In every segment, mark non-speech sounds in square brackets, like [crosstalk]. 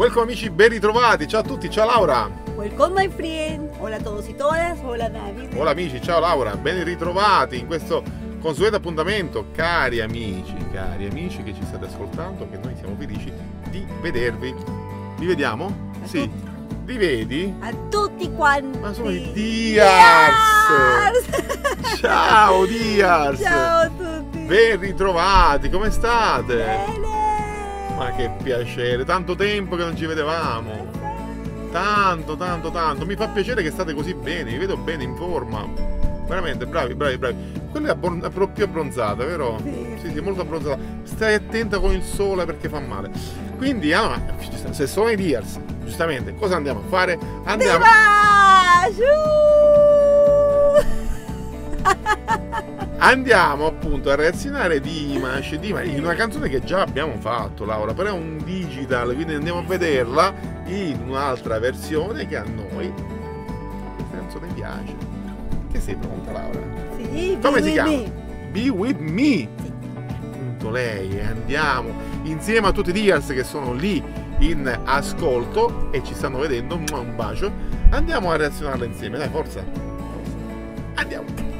Welcome amici, ben ritrovati. Ciao a tutti, ciao Laura. Welcome my friend. Hola a todos y todas. Hola David. Hola amici, ciao Laura. Ben ritrovati in questo consueto appuntamento. Cari amici, cari amici che ci state ascoltando, che noi siamo felici di vedervi. Vi vediamo? A sì. tutti. Li vedi? A tutti quanti. Ma sono i Diaz. Diaz. [laughs] Ciao Diaz. Ciao a tutti. Ben ritrovati, come state? Bene. Ma che piacere, tanto tempo che non ci vedevamo. Tanto, tanto, tanto. Mi fa piacere che state così bene, vi vedo bene in forma. Veramente, bravi, bravi, bravi. Quella è più abbronzata, vero? Sì. sì, sì, molto abbronzata. Stai attenta con il sole perché fa male. Quindi, ah, se sono i Dears, giustamente, cosa andiamo a fare? Andiamo. Diva! Andiamo appunto a reazionare di Dimash, Dimash in una canzone che già abbiamo fatto Laura, però è un digital, quindi andiamo a vederla in un'altra versione che a noi questa canzone piace. Che sei pronta Laura? Sì, Come si chiama? me. Be with me. Appunto lei, e andiamo insieme a tutti i Dears che sono lì in ascolto e ci stanno vedendo, un bacio. Andiamo a reazionarla insieme, dai. Forza. Andiamo.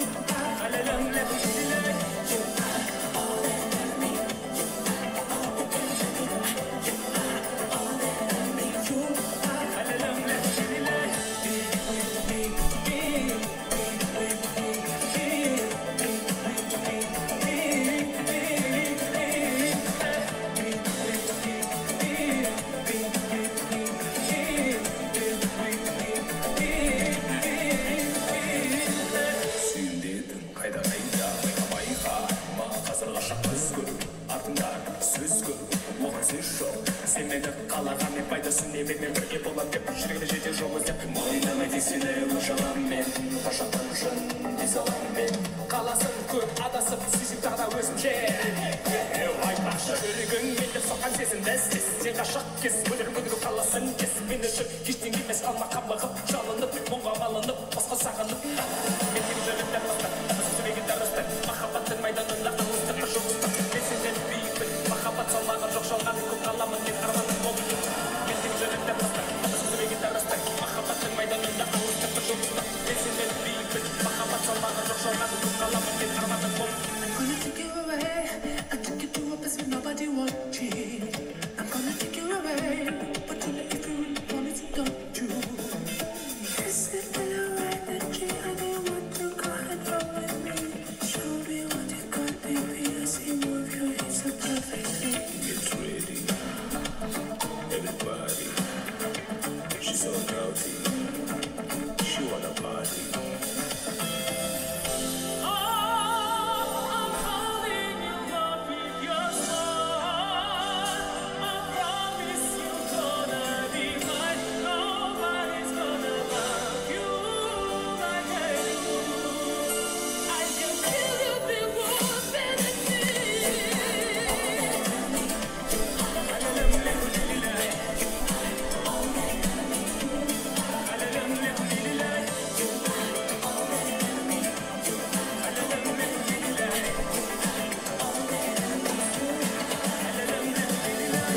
ісін еңбекпен бірге болады деп жүрегіне жетер жол іздеп мойындамай тек сені өз жаламмен ғашықтан шын дей саламын мен қаласын көп адам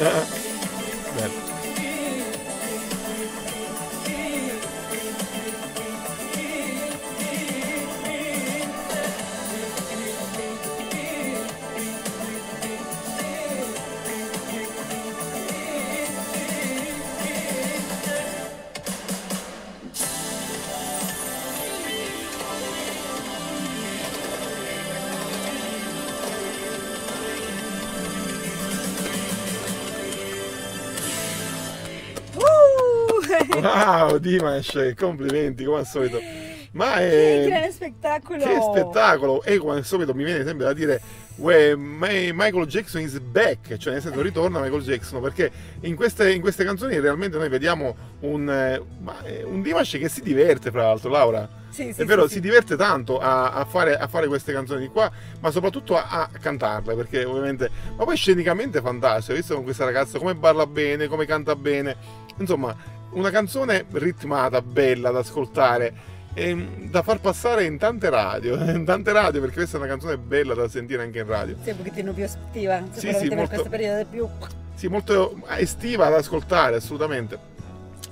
Yeah. Wow, Dimash, complimenti come al solito. Ma Che è... gran spettacolo! Che spettacolo! E come al solito mi viene sempre da dire "Uè, Ma- Michael Jackson is back, cioè nel senso ritorna Michael Jackson, perché in queste, in queste canzoni realmente noi vediamo un, eh, eh, un Dimash che si diverte, fra l'altro, Laura. Sì, sì, È vero, sì, si diverte tanto a, a fare, a fare queste canzoni qua, ma soprattutto a, a cantarle, perché ovviamente... Ma poi scenicamente è fantastico, visto con questa ragazza come parla bene, come canta bene, insomma, una canzone ritmata, bella da ascoltare, e da far passare in tante radio, [laughs] in tante radio, perché questa è una canzone bella da sentire anche in radio. Sì, un pochettino più estiva, Sì, sì, per molto- questo periodo è più... Sì, molto estiva da ascoltare, assolutamente.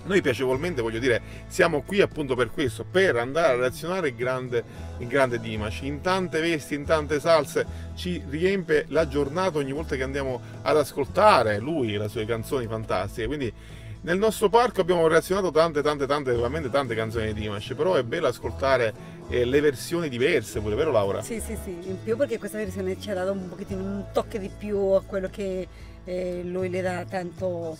Noi piacevolmente, voglio dire, siamo qui appunto per questo, per andare a reazionare il grande, il grande Dimash. In tante vesti, in tante salse, ci riempie la giornata ogni volta che andiamo ad ascoltare lui, le sue canzoni fantastiche. Quindi nel nostro parco abbiamo reazionato tante, tante, tante, veramente tante canzoni di Dimash, però è bello ascoltare eh, le versioni diverse pure, vero Laura? Sì, sì, sì, in più perché questa versione ci ha dato un pochettino un tocco di più a quello che eh, lui le dà tanto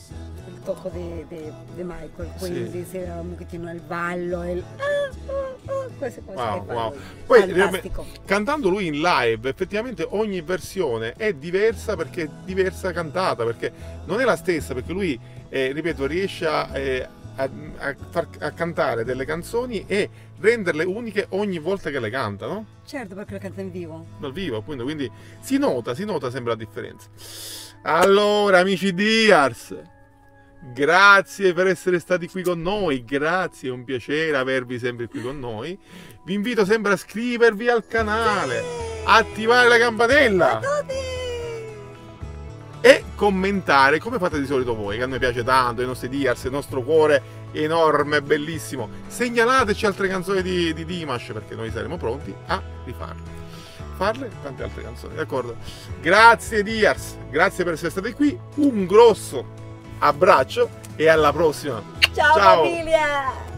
il tocco di, di- di Michael, quindi si era un pochettino il ballo, il... ah, ah, ah, queste cose Wow, wow. Poi cantando lui in live, effettivamente ogni versione è diversa perché è diversa cantata, perché non è la stessa, perché lui, eh, ripeto, riesce a, eh, a- a far- a cantare delle canzoni e renderle uniche ogni volta che le canta, no? Certo, perché lo canta in vivo. Dal vivo, appunto, quindi si nota, si nota sempre la differenza. Allora, amici Diars, grazie per essere stati qui con noi, grazie, è un piacere avervi sempre qui con noi. Vi invito sempre a iscrivervi al canale, attivare la campanella e commentare come fate di solito voi, che a noi piace tanto, i nostri Diars, il nostro cuore enorme, bellissimo. Segnalateci altre canzoni di, di Dimash perché noi saremo pronti a rifarle. Farle tante altre canzoni, d'accordo? Grazie Diars, grazie per essere stati qui, un grosso abbraccio e alla prossima. Ciao, Ciao. famiglia!